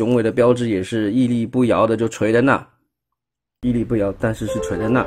雄伟的标志也是屹立不摇的，就垂在那，屹立不摇，但是是垂在那。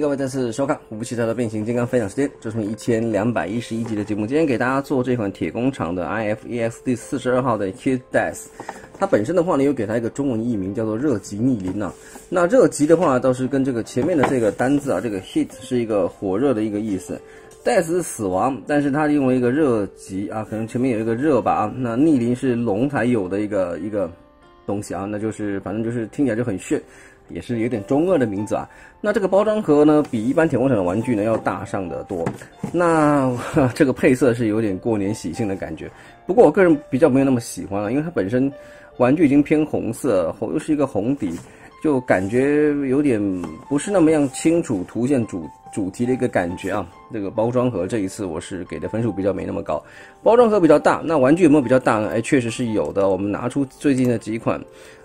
各位再次收看《五部汽车的变形金刚》分享时间，这是一千两百一十一集的节目。今天给大家做这款铁工厂的 IFEX 第四十二号的 Heat Death，它本身的话呢，有给它一个中文译名叫做热极逆鳞啊。那热极的话，倒是跟这个前面的这个单字啊，这个 Heat 是一个火热的一个意思，Death 是死亡，但是它用了一个热极啊，可能前面有一个热吧啊。那逆鳞是龙才有的一个一个东西啊，那就是反正就是听起来就很炫。也是有点中二的名字啊。那这个包装盒呢，比一般铁工厂的玩具呢要大上的多。那 这个配色是有点过年喜庆的感觉。不过我个人比较没有那么喜欢了，因为它本身玩具已经偏红色，红又是一个红底，就感觉有点不是那么样清楚凸显主主题的一个感觉啊。这个包装盒这一次我是给的分数比较没那么高。包装盒比较大，那玩具有没有比较大呢？哎，确实是有的。我们拿出最近的几款。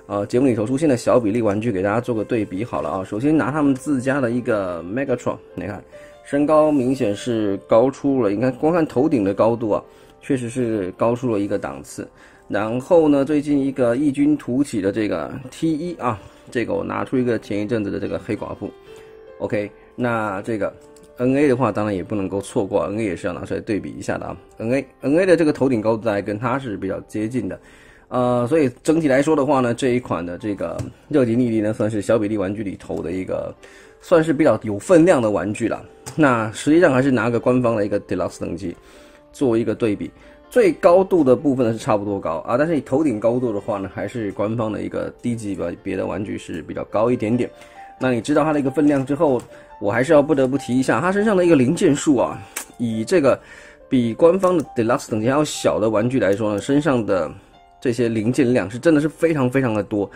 呃，节目里头出现的小比例玩具，给大家做个对比好了啊。首先拿他们自家的一个 Megatron，你看，身高明显是高出了，你看光看头顶的高度啊，确实是高出了一个档次。然后呢，最近一个异军突起的这个 T 一啊，这个我拿出一个前一阵子的这个黑寡妇。OK，那这个 NA 的话，当然也不能够错过，NA 也是要拿出来对比一下的啊。NA NA 的这个头顶高度大概跟它是比较接近的。呃，所以整体来说的话呢，这一款的这个热极逆鳞呢，算是小比例玩具里头的一个，算是比较有分量的玩具了。那实际上还是拿个官方的一个 deluxe 等级做一个对比，最高度的部分呢是差不多高啊，但是你头顶高度的话呢，还是官方的一个低级别别的玩具是比较高一点点。那你知道它的一个分量之后，我还是要不得不提一下它身上的一个零件数啊，以这个比官方的 deluxe 等级还要小的玩具来说呢，身上的。这些零件量是真的是非常非常的多，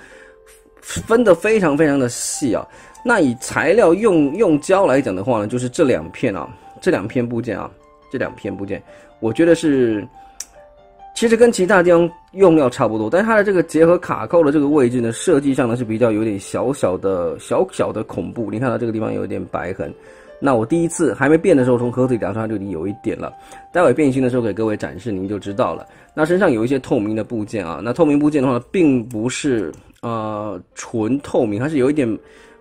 分的非常非常的细啊。那以材料用用胶来讲的话呢，就是这两片啊，这两片部件啊，这两片部件，我觉得是其实跟其他地方用料差不多，但是它的这个结合卡扣的这个位置呢，设计上呢是比较有点小小的小小的恐怖。你看到这个地方有点白痕。那我第一次还没变的时候，从盒子里拿出来就已经有一点了。待会变形的时候给各位展示，您就知道了。那身上有一些透明的部件啊，那透明部件的话，并不是呃纯透明，它是有一点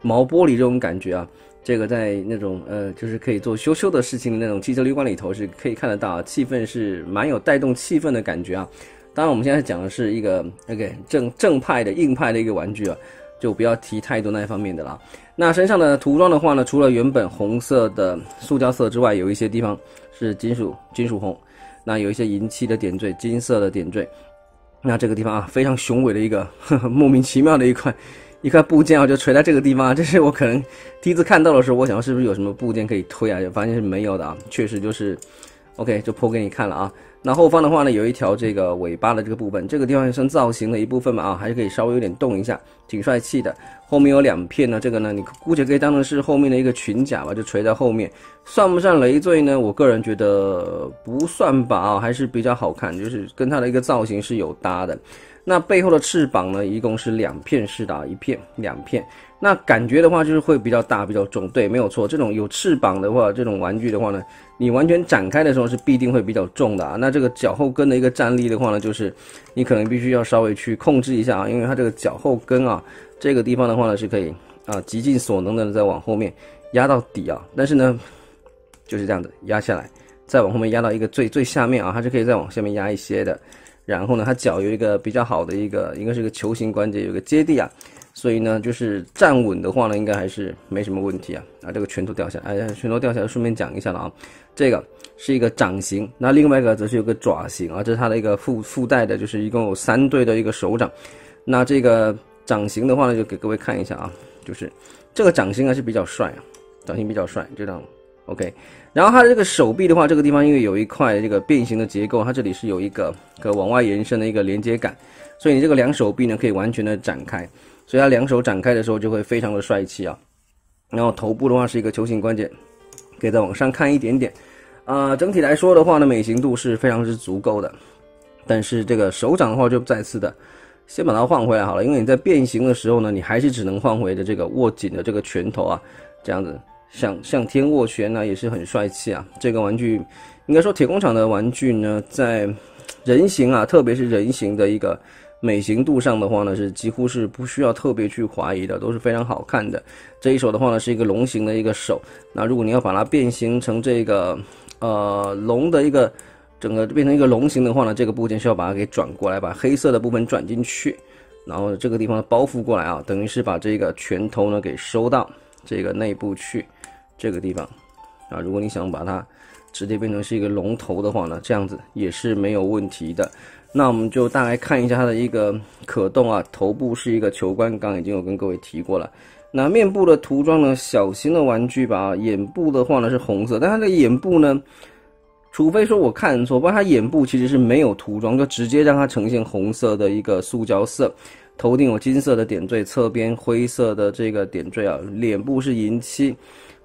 毛玻璃这种感觉啊。这个在那种呃，就是可以做修修的事情的那种汽车旅馆里头是可以看得到，气氛是蛮有带动气氛的感觉啊。当然，我们现在讲的是一个 OK 正正派的硬派的一个玩具啊。就不要提太多那一方面的了。那身上的涂装的话呢，除了原本红色的塑胶色之外，有一些地方是金属金属红，那有一些银漆的点缀，金色的点缀。那这个地方啊，非常雄伟的一个呵呵 莫名其妙的一块一块部件啊，就垂在这个地方啊。这是我可能第一次看到的时候，我想是不是有什么部件可以推啊？就发现是没有的啊，确实就是 OK，就剖给你看了啊。那后方的话呢，有一条这个尾巴的这个部分，这个地方也算造型的一部分嘛啊，还是可以稍微有点动一下，挺帅气的。后面有两片呢，这个呢，你姑且可以当成是后面的一个裙甲吧，就垂在后面，算不算累赘呢？我个人觉得不算吧啊，还是比较好看，就是跟它的一个造型是有搭的。那背后的翅膀呢，一共是两片式的啊，一片两片。那感觉的话，就是会比较大、比较重。对，没有错。这种有翅膀的话，这种玩具的话呢，你完全展开的时候是必定会比较重的啊。那这个脚后跟的一个站立的话呢，就是你可能必须要稍微去控制一下啊，因为它这个脚后跟啊，这个地方的话呢是可以啊，极尽所能的再往后面压到底啊。但是呢，就是这样子压下来，再往后面压到一个最最下面啊，它是可以再往下面压一些的。然后呢，它脚有一个比较好的一个，应该是个球形关节，有个接地啊。所以呢，就是站稳的话呢，应该还是没什么问题啊。啊，这个拳头掉下来，哎，拳头掉下来，顺便讲一下了啊。这个是一个掌形，那另外一个则是有个爪形啊，这是它的一个附附带的，就是一共有三对的一个手掌。那这个掌形的话呢，就给各位看一下啊，就是这个掌形还是比较帅啊，掌形比较帅，这样 OK，然后它的这个手臂的话，这个地方因为有一块这个变形的结构，它这里是有一个个往外延伸的一个连接感，所以你这个两手臂呢可以完全的展开，所以它两手展开的时候就会非常的帅气啊。然后头部的话是一个球形关节，可以再往上看一点点，啊，整体来说的话呢，美型度是非常之足够的。但是这个手掌的话，就再次的先把它换回来好了，因为你在变形的时候呢，你还是只能换回的这个握紧的这个拳头啊，这样子向向天握拳呢，也是很帅气啊。这个玩具应该说铁工厂的玩具呢，在人形啊，特别是人形的一个。美型度上的话呢，是几乎是不需要特别去怀疑的，都是非常好看的。这一手的话呢，是一个龙形的一个手。那如果你要把它变形成这个，呃，龙的一个整个变成一个龙形的话呢，这个部件需要把它给转过来，把黑色的部分转进去，然后这个地方包覆过来啊，等于是把这个拳头呢给收到这个内部去，这个地方啊，如果你想把它直接变成是一个龙头的话呢，这样子也是没有问题的。那我们就大概看一下它的一个可动啊，头部是一个球冠，刚已经有跟各位提过了。那面部的涂装呢，小型的玩具吧。眼部的话呢是红色，但它的眼部呢，除非说我看错，不然它眼部其实是没有涂装，就直接让它呈现红色的一个塑胶色。头顶有金色的点缀，侧边灰色的这个点缀啊，脸部是银漆，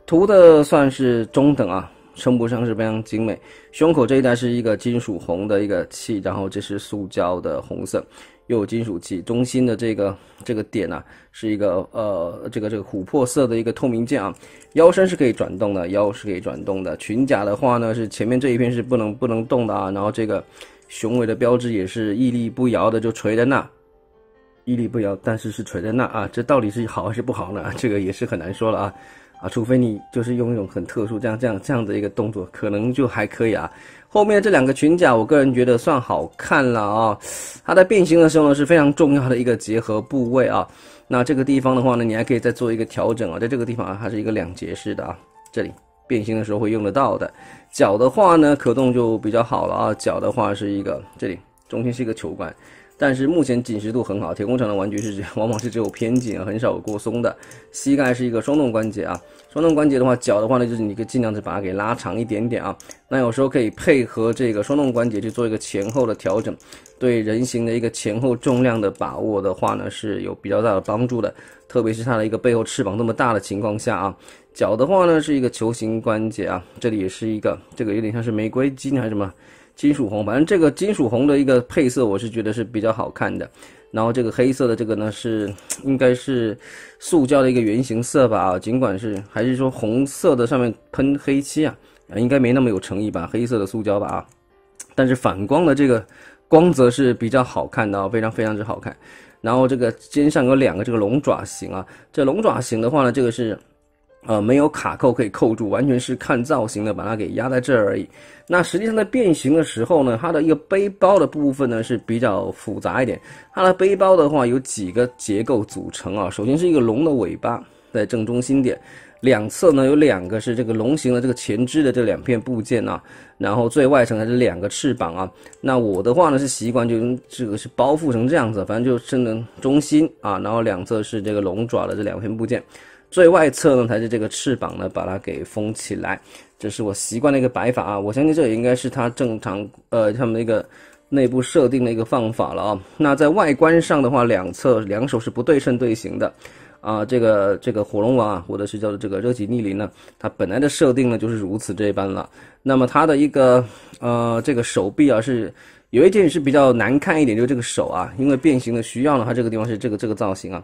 涂的算是中等啊。称不上是非常精美，胸口这一带是一个金属红的一个漆，然后这是塑胶的红色，又有金属漆。中心的这个这个点呢，是一个呃这个这个琥珀色的一个透明件啊。腰身是可以转动的，腰是可以转动的。裙甲的话呢，是前面这一片是不能不能动的啊。然后这个雄伟的标志也是屹立不摇的，就垂在那，屹立不摇，但是是垂在那啊。这到底是好还是不好呢？这个也是很难说了啊。啊，除非你就是用一种很特殊这样这样这样的一个动作，可能就还可以啊。后面这两个裙甲，我个人觉得算好看了啊。它在变形的时候呢，是非常重要的一个结合部位啊。那这个地方的话呢，你还可以再做一个调整啊。在这个地方啊，它是一个两节式的啊，这里变形的时候会用得到的。脚的话呢，可动就比较好了啊。脚的话是一个这里中间是一个球冠。但是目前紧实度很好，铁工厂的玩具是 往往是只有偏紧，很少有过松的。膝盖是一个双动关节啊，双动关节的话，脚的话呢，就是你可以尽量的把它给拉长一点点啊。那有时候可以配合这个双动关节去做一个前后的调整，对人形的一个前后重量的把握的话呢，是有比较大的帮助的。特别是它的一个背后翅膀那么大的情况下啊，脚的话呢是一个球形关节啊，这里也是一个，这个有点像是玫瑰金还是什么？金属红，反正这个金属红的一个配色，我是觉得是比较好看的。然后这个黑色的这个呢，是 应该是塑胶的一个圆形色吧？啊，尽管是还是说红色的上面喷黑漆啊，应该没那么有诚意吧？黑色的塑胶吧？啊，但是反光的这个光泽是比较好看的啊，非常非常之好看。然后这个肩上有两个这个龙爪形啊，这龙爪形的话呢，这个是。呃，没有卡扣可以扣住，完全是看造型的，把它给压在这儿而已。那实际上在变形的时候呢，它的一个背包的部分呢是比较复杂一点。它的背包的话有几个结构组成啊，首先是一个龙的尾巴在正中心点，两侧呢有两个是这个龙形的这个前肢的这两片部件啊，然后最外层还是两个翅膀啊。那我的话呢是习惯就这个是包覆成这样子，反正就是能中心啊，然后两侧是这个龙爪的这两片部件。最外侧呢才是这个翅膀呢，把它给封起来，这是我习惯的一个摆法啊。我相信这也应该是它正常呃他们一个内部设定的一个方法了啊。那在外观上的话，两侧两手是不对称队形的啊。这个这个火龙王啊，或者是叫做这个热极逆鳞呢，它本来的设定呢就是如此这般了。那么它的一个呃这个手臂啊是有一点是比较难看一点，就是这个手啊，因为变形的需要呢，它这个地方是这个这个造型啊。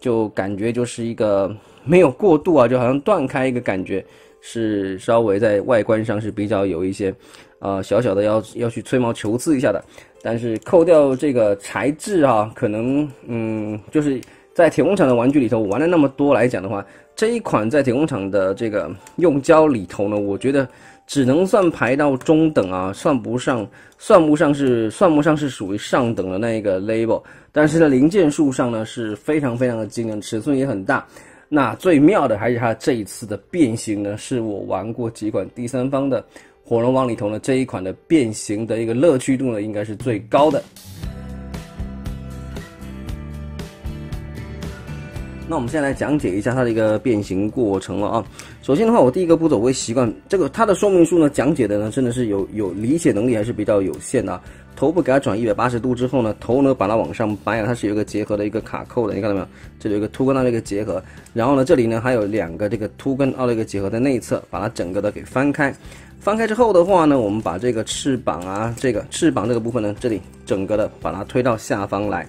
就感觉就是一个没有过度啊，就好像断开一个感觉，是稍微在外观上是比较有一些，呃小小的要要去吹毛求疵一下的。但是扣掉这个材质啊，可能嗯，就是在铁工厂的玩具里头玩了那么多来讲的话，这一款在铁工厂的这个用胶里头呢，我觉得。只能算排到中等啊，算不上，算不上是，算不上是属于上等的那一个 label。但是呢，零件数上呢是非常非常的惊人，尺寸也很大。那最妙的还是它这一次的变形呢，是我玩过几款第三方的火龙王里头呢这一款的变形的一个乐趣度呢应该是最高的。那我们现在来讲解一下它的一个变形过程了啊。首先的话，我第一个步骤我会习惯这个它的说明书呢讲解的呢真的是有有理解能力还是比较有限的啊。头部给它转一百八十度之后呢，头呢把它往上掰啊，它是有一个结合的一个卡扣的，你看到没有？这里有一个凸跟凹的一个结合，然后呢这里呢还有两个这个凸跟凹的一个结合在内侧，把它整个的给翻开。翻开之后的话呢，我们把这个翅膀啊，这个翅膀这个部分呢，这里整个的把它推到下方来，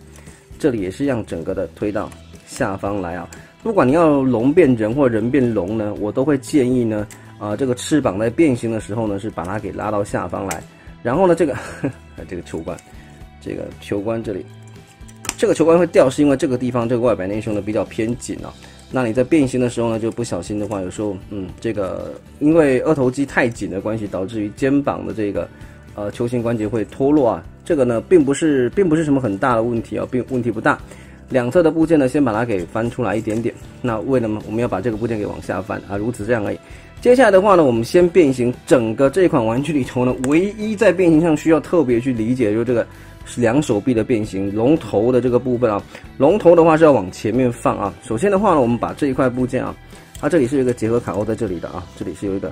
这里也是一样，整个的推到。下方来啊！不管你要龙变人或人变龙呢，我都会建议呢，啊，这个翅膀在变形的时候呢，是把它给拉到下方来。然后呢，这个这个球冠，这个球冠这里，这个球冠会掉，是因为这个地方这个外摆内胸呢比较偏紧啊。那你在变形的时候呢，就不小心的话，有时候嗯，这个因为二头肌太紧的关系，导致于肩膀的这个呃球形关节会脱落啊。这个呢，并不是并不是什么很大的问题啊，并问题不大。两侧的部件呢，先把它给翻出来一点点。那为了么我们要把这个部件给往下翻啊，如此这样而已。接下来的话呢，我们先变形整个这款玩具里头呢，唯一在变形上需要特别去理解，就是这个两手臂的变形，龙头的这个部分啊。龙头的话是要往前面放啊。首先的话呢，我们把这一块部件啊，它这里是有一个结合卡扣在这里的啊，这里是有一个，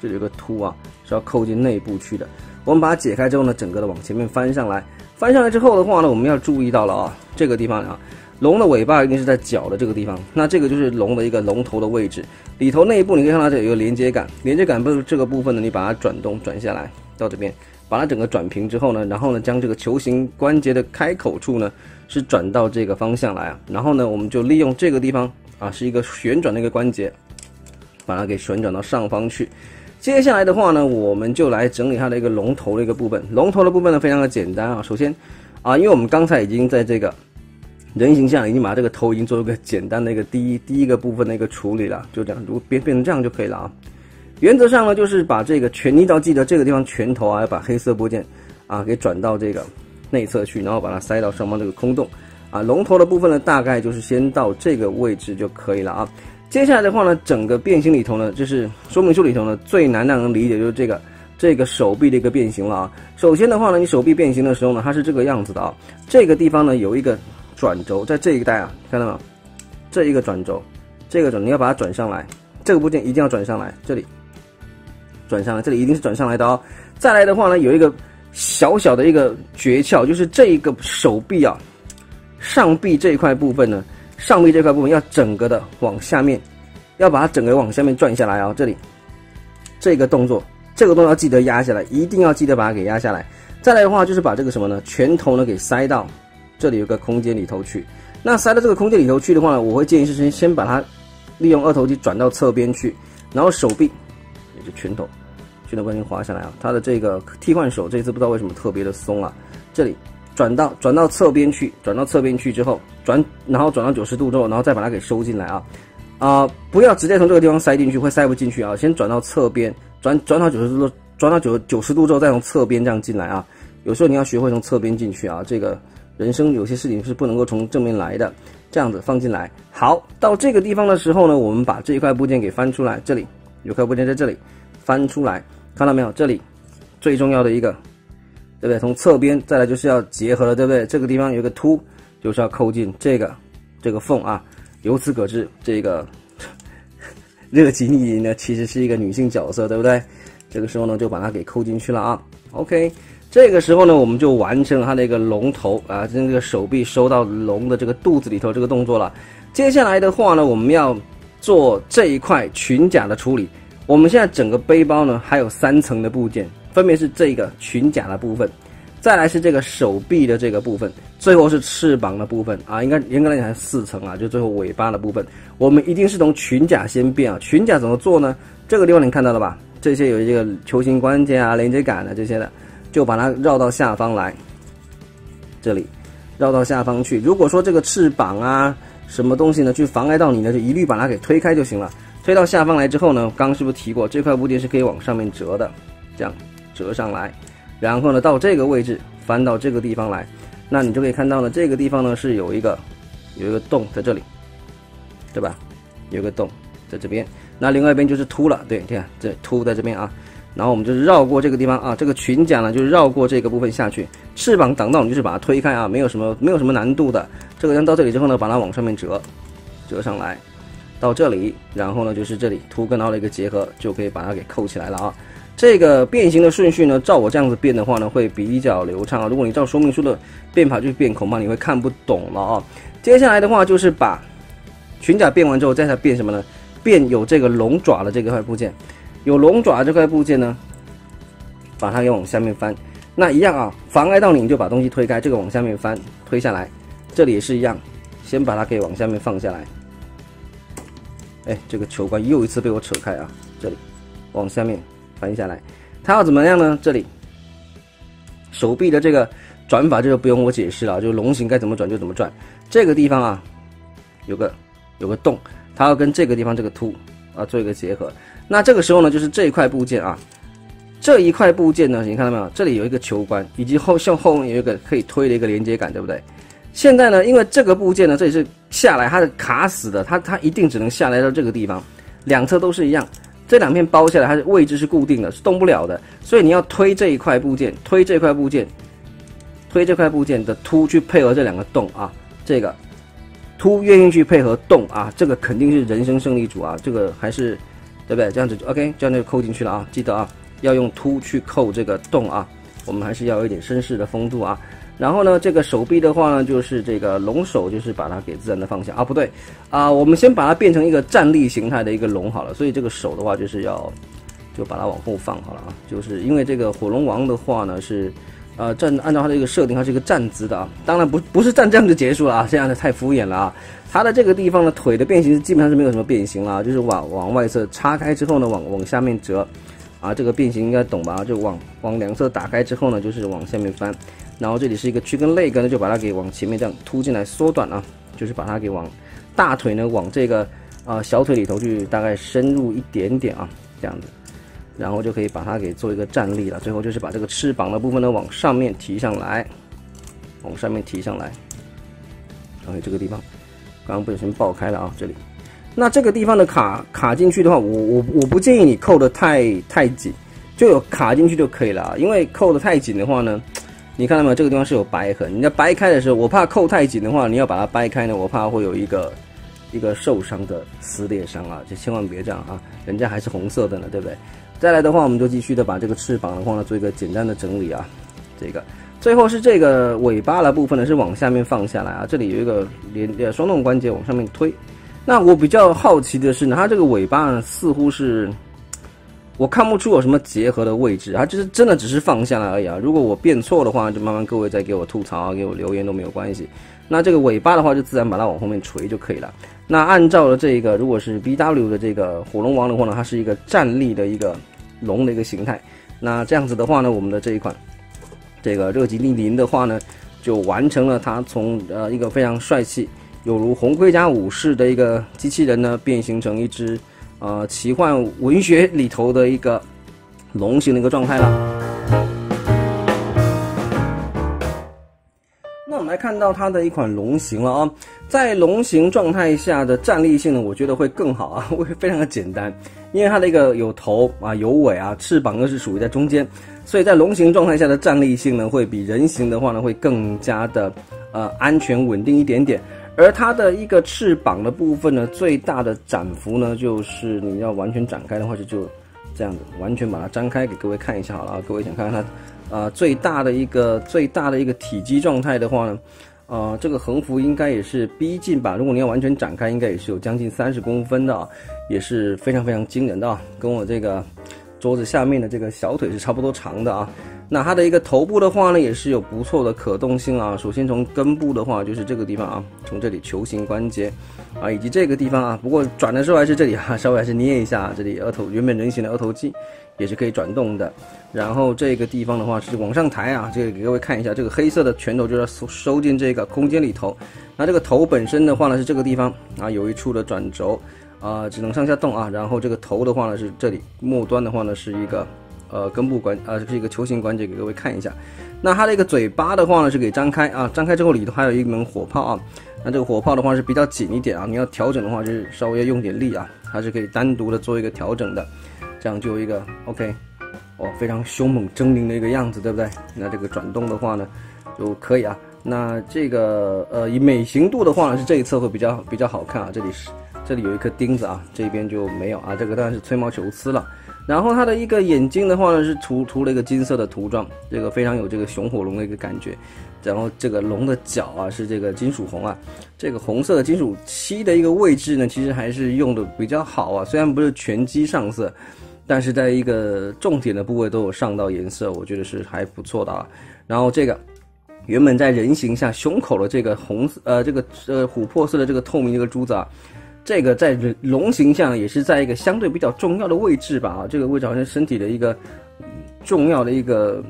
这里有个凸啊，是要扣进内部去的。我们把它解开之后呢，整个的往前面翻上来。翻上来之后的话呢，我们要注意到了啊，这个地方啊，龙的尾巴一定是在脚的这个地方，那这个就是龙的一个龙头的位置。里头内部你可以看到这有一个连接杆，连接杆不是这个部分呢，你把它转动转下来到这边，把它整个转平之后呢，然后呢将这个球形关节的开口处呢是转到这个方向来啊，然后呢我们就利用这个地方啊是一个旋转的一个关节，把它给旋转到上方去。接下来的话呢，我们就来整理它的一个龙头的一个部分。龙头的部分呢，非常的简单啊。首先，啊，因为我们刚才已经在这个人形象已经把这个头已经做一个简单的一个第一第一个部分的一个处理了，就这样，如变变成这样就可以了啊。原则上呢，就是把这个拳，你只要记得这个地方拳头啊，要把黑色部件啊给转到这个内侧去，然后把它塞到上方这个空洞啊。龙头的部分呢，大概就是先到这个位置就可以了啊。接下来的话呢，整个变形里头呢，就是说明书里头呢最难让人理解就是这个这个手臂的一个变形了啊。首先的话呢，你手臂变形的时候呢，它是这个样子的啊。这个地方呢有一个转轴，在这一带啊，看到没有？这一个转轴，这个转你要把它转上来，这个部件一定要转上来，这里转上来，这里一定是转上来的哦。再来的话呢，有一个小小的一个诀窍，就是这一个手臂啊，上臂这一块部分呢。上臂这块部分要整个的往下面，要把它整个往下面转下来啊！这里这个动作，这个动作要记得压下来，一定要记得把它给压下来。再来的话就是把这个什么呢？拳头呢给塞到这里有个空间里头去。那塞到这个空间里头去的话呢，我会建议是先先把它利用二头肌转到侧边去，然后手臂也就拳头，拳头不心滑下来啊！它的这个替换手这次不知道为什么特别的松啊，这里。转到转到侧边去，转到侧边去之后，转然后转到九十度之后，然后再把它给收进来啊啊！不要直接从这个地方塞进去，会塞不进去啊。先转到侧边，转转到九十度，转到九九十度之后，再从侧边这样进来啊。有时候你要学会从侧边进去啊。这个人生有些事情是不能够从正面来的，这样子放进来。好，到这个地方的时候呢，我们把这一块部件给翻出来，这里有块部件在这里翻出来，看到没有？这里最重要的一个。对不对？从侧边再来就是要结合了，对不对？这个地方有个凸，就是要扣进这个这个缝啊。由此可知，这个热吉尼呢其实是一个女性角色，对不对？这个时候呢就把它给扣进去了啊。OK，这个时候呢我们就完成了它的一个龙头啊，这个手臂收到龙的这个肚子里头这个动作了。接下来的话呢，我们要做这一块裙甲的处理。我们现在整个背包呢还有三层的部件。分别是这个裙甲的部分，再来是这个手臂的这个部分，最后是翅膀的部分啊，应该严格来讲是四层啊，就最后尾巴的部分，我们一定是从裙甲先变啊。裙甲怎么做呢？这个地方你看到了吧？这些有一个球形关节啊、连接杆的这些的，就把它绕到下方来，这里绕到下方去。如果说这个翅膀啊什么东西呢，去妨碍到你呢，就一律把它给推开就行了。推到下方来之后呢，刚刚是不是提过这块部件是可以往上面折的？这样。折上来，然后呢，到这个位置翻到这个地方来，那你就可以看到呢，这个地方呢是有一个有一个洞在这里，对吧？有个洞在这边，那另外一边就是凸了，对，你看这凸在这边啊。然后我们就是绕过这个地方啊，这个裙甲呢就是绕过这个部分下去，翅膀挡到，你就是把它推开啊，没有什么没有什么难度的。这个人到这里之后呢，把它往上面折，折上来，到这里，然后呢就是这里凸跟凹的一个结合，就可以把它给扣起来了啊。这个变形的顺序呢，照我这样子变的话呢，会比较流畅啊。如果你照说明书的变法去变，恐怕你会看不懂了啊。接下来的话就是把裙甲变完之后，再来变什么呢？变有这个龙爪的这个块部件，有龙爪这块部件呢，把它给往下面翻。那一样啊，妨碍到你，你就把东西推开，这个往下面翻，推下来。这里也是一样，先把它给往下面放下来。哎，这个球关又一次被我扯开啊！这里往下面。翻下来，它要怎么样呢？这里手臂的这个转法，这个不用我解释了，就是龙形该怎么转就怎么转。这个地方啊，有个有个洞，它要跟这个地方这个凸啊做一个结合。那这个时候呢，就是这一块部件啊，这一块部件呢，你看到没有？这里有一个球关，以及后向后面有一个可以推的一个连接杆，对不对？现在呢，因为这个部件呢，这里是下来，它是卡死的，它它一定只能下来到这个地方，两侧都是一样。这两片包下来，它的位置是固定的，是动不了的。所以你要推这一块部件，推这块部件，推这块部件的凸去配合这两个洞啊。这个凸越进去配合洞啊，这个肯定是人生胜利组啊。这个还是对不对？这样子就 OK，这样就扣进去了啊。记得啊，要用凸去扣这个洞啊。我们还是要有一点绅士的风度啊。然后呢，这个手臂的话呢，就是这个龙手，就是把它给自然的放下啊，不对啊，我们先把它变成一个站立形态的一个龙好了。所以这个手的话，就是要就把它往后放好了啊，就是因为这个火龙王的话呢是，呃站按照它这个设定，它是一个站姿的啊，当然不不是站这样就结束了啊，这样的太敷衍了啊。它的这个地方呢，腿的变形基本上是没有什么变形了，啊就是往往外侧叉开之后呢，往往下面折啊，这个变形应该懂吧？就往往两侧打开之后呢，就是往下面翻。然后这里是一个躯跟肋根呢，就把它给往前面这样凸进来缩短啊，就是把它给往大腿呢往这个啊小腿里头去大概深入一点点啊，这样子，然后就可以把它给做一个站立了。最后就是把这个翅膀的部分呢往上面提上来，往上面提上来。OK，这个地方刚刚不小心爆开了啊，这里。那这个地方的卡卡进去的话，我我我不建议你扣的太太紧，就有卡进去就可以了，因为扣的太紧的话呢。你看到没有？这个地方是有掰痕。你在掰开的时候，我怕扣太紧的话，你要把它掰开呢，我怕会有一个一个受伤的撕裂伤啊！就千万别这样啊！人家还是红色的呢，对不对？再来的话，我们就继续的把这个翅膀的话呢做一个简单的整理啊。这个最后是这个尾巴的部分呢是往下面放下来啊，这里有一个连呃双动关节往上面推。那我比较好奇的是呢，它这个尾巴呢似乎是。我看不出有什么结合的位置，它就是真的只是放下来而已啊！如果我变错的话，就慢慢各位再给我吐槽啊，给我留言都没有关系。那这个尾巴的话，就自然把它往后面垂就可以了。那按照了这个，如果是 B W 的这个火龙王的话呢，它是一个站立的一个龙的一个形态。那这样子的话呢，我们的这一款这个热吉利林的话呢，就完成了它从呃一个非常帅气，有如红盔甲武士的一个机器人呢，变形成一只。呃，奇幻文学里头的一个龙形的一个状态了。来看到它的一款龙形了啊，在龙形状态下的站立性呢，我觉得会更好啊，会非常的简单，因为它的一个有头啊，有尾啊，翅膀又是属于在中间，所以在龙形状态下的站立性呢，会比人形的话呢，会更加的呃安全稳定一点点。而它的一个翅膀的部分呢，最大的展幅呢，就是你要完全展开的话，就就这样子，完全把它张开给各位看一下好了啊。各位想看看它，呃，最大的一个最大的一个体积状态的话呢，呃，这个横幅应该也是逼近吧。如果你要完全展开，应该也是有将近三十公分的啊，也是非常非常惊人的啊，跟我这个桌子下面的这个小腿是差不多长的啊。那它的一个头部的话呢，也是有不错的可动性啊。首先从根部的话，就是这个地方啊，从这里球形关节啊，以及这个地方啊。不过转的时候还是这里啊，稍微还是捏一下这里额头，原本人形的额头肌也是可以转动的。然后这个地方的话是往上抬啊，这个给各位看一下，这个黑色的拳头就要收收进这个空间里头。那这个头本身的话呢，是这个地方啊，有一处的转轴啊，只能上下动啊。然后这个头的话呢，是这里末端的话呢，是一个。呃，根部关啊，这是一个球形关节，给各位看一下。那它的一个嘴巴的话呢，是给张开啊，张开之后里头还有一门火炮啊。那这个火炮的话是比较紧一点啊，你要调整的话就是稍微要用点力啊，它是可以单独的做一个调整的，这样就有一个 OK，哦，非常凶猛狰狞的一个样子，对不对？那这个转动的话呢，就可以啊。那这个呃，以美型度的话呢，是这一侧会比较比较好看啊。这里是这里有一颗钉子啊，这边就没有啊。这个当然是吹毛求疵了。然后它的一个眼睛的话呢，是涂涂了一个金色的涂装，这个非常有这个熊火龙的一个感觉。然后这个龙的脚啊是这个金属红啊，这个红色的金属漆的一个位置呢，其实还是用的比较好啊。虽然不是全机上色，但是在一个重点的部位都有上到颜色，我觉得是还不错的啊。然后这个。原本在人形下胸口的这个红色，呃，这个呃琥珀色的这个透明这个珠子啊，这个在龙形象也是在一个相对比较重要的位置吧，这个位置好像身体的一个重要的一个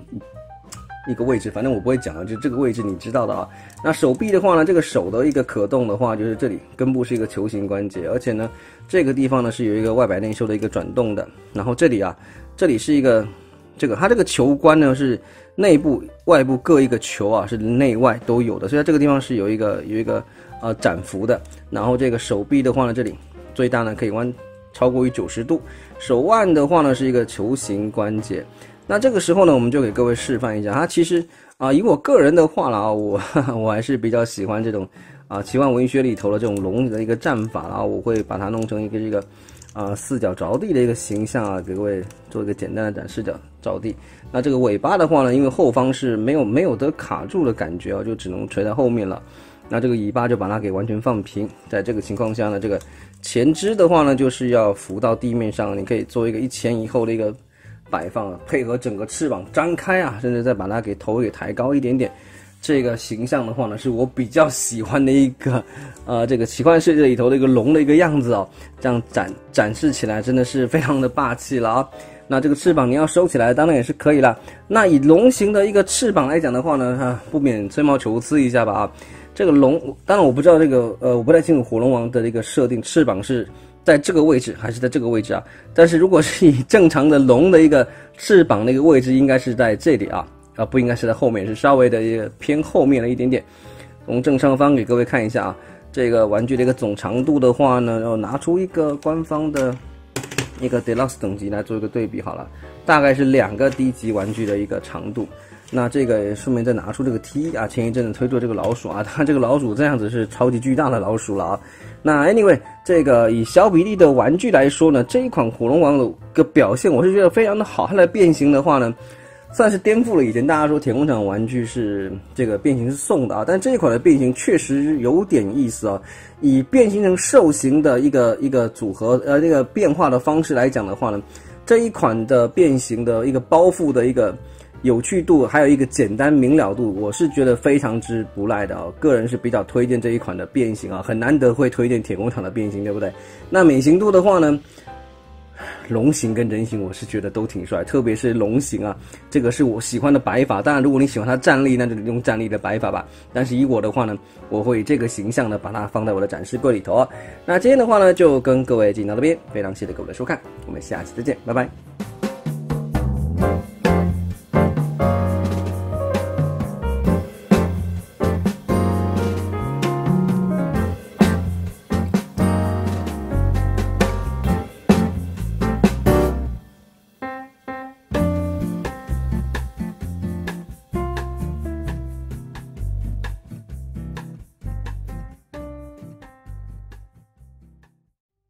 一个位置，反正我不会讲了，就这个位置你知道的啊。那手臂的话呢，这个手的一个可动的话，就是这里根部是一个球形关节，而且呢，这个地方呢是有一个外摆内收的一个转动的，然后这里啊，这里是一个这个它这个球关呢是。内部、外部各一个球啊，是内外都有的，所以在这个地方是有一个有一个呃展幅的。然后这个手臂的话呢，这里最大呢可以弯超过于九十度。手腕的话呢是一个球形关节。那这个时候呢，我们就给各位示范一下。它其实啊，以我个人的话了啊，我 我还是比较喜欢这种啊奇幻文学里头的这种龙的一个战法啊，我会把它弄成一个这个。啊，四脚着地的一个形象啊，给各位做一个简单的展示。脚着地，那这个尾巴的话呢，因为后方是没有没有得卡住的感觉啊，就只能垂在后面了。那这个尾巴就把它给完全放平。在这个情况下呢，这个前肢的话呢，就是要浮到地面上，你可以做一个一前一后的一个摆放啊，配合整个翅膀张开啊，甚至再把它给头给抬高一点点。这个形象的话呢，是我比较喜欢的一个，呃，这个奇幻世界里头的一个龙的一个样子哦。这样展展示起来真的是非常的霸气了啊。那这个翅膀你要收起来，当然也是可以了。那以龙形的一个翅膀来讲的话呢，哈，不免吹毛求疵一下吧啊。这个龙，当然我不知道这个，呃，我不太清楚火龙王的这个设定，翅膀是在这个位置还是在这个位置啊？但是如果是以正常的龙的一个翅膀那个位置，应该是在这里啊。啊，不应该是在后面，是稍微的一个偏后面了一点点。从正上方给各位看一下啊，这个玩具的一个总长度的话呢，要拿出一个官方的一个 deluxe 等级来做一个对比好了，大概是两个低级玩具的一个长度。那这个顺便再拿出这个 T 啊，前一阵子推出这个老鼠啊，它这个老鼠这样子是超级巨大的老鼠了啊。那 anyway，这个以小比例的玩具来说呢，这一款火龙王的个表现我是觉得非常的好，它的变形的话呢。算是颠覆了以前大家说铁工厂玩具是这个变形是送的啊，但这一款的变形确实有点意思啊。以变形成兽形的一个一个组合呃这个变化的方式来讲的话呢，这一款的变形的一个包覆的一个有趣度，还有一个简单明了度，我是觉得非常之不赖的啊。个人是比较推荐这一款的变形啊，很难得会推荐铁工厂的变形，对不对？那美型度的话呢？龙形跟人形，我是觉得都挺帅，特别是龙形啊，这个是我喜欢的摆法。当然，如果你喜欢它站立，那就用站立的摆法吧。但是以我的话呢，我会这个形象呢，把它放在我的展示柜里头啊。那今天的话呢，就跟各位进到这边，非常谢谢各位的收看，我们下期再见，拜拜。